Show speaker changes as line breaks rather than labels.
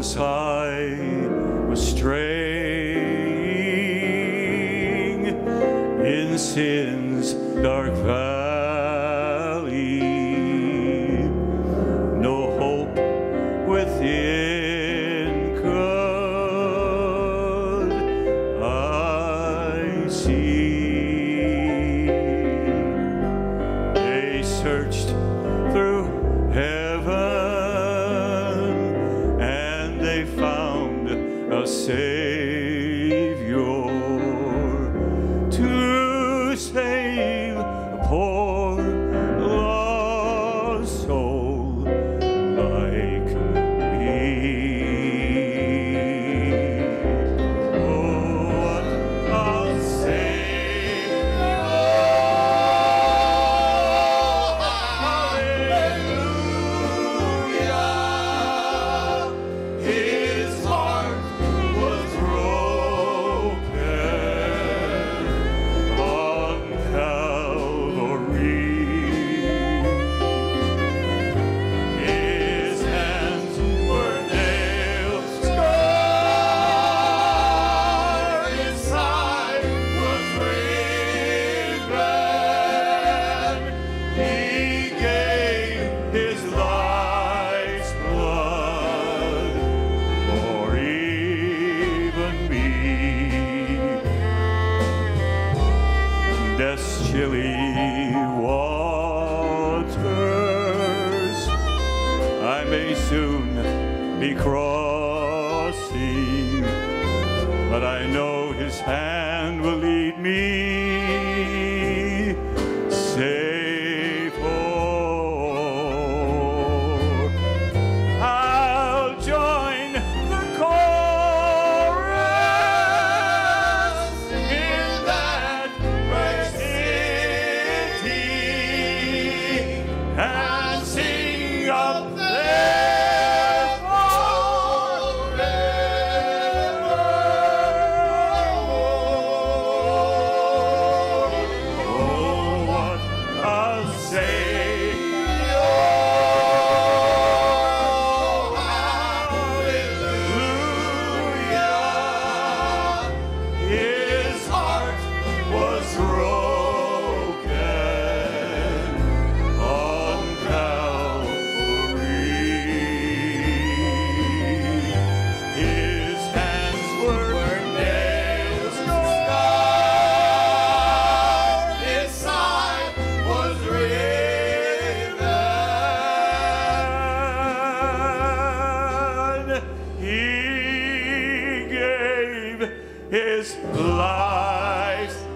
once was straying in sin's dark valley, no hope within. say. Des chilly waters. I may soon be crossing, but I know his hand will lead me. his life.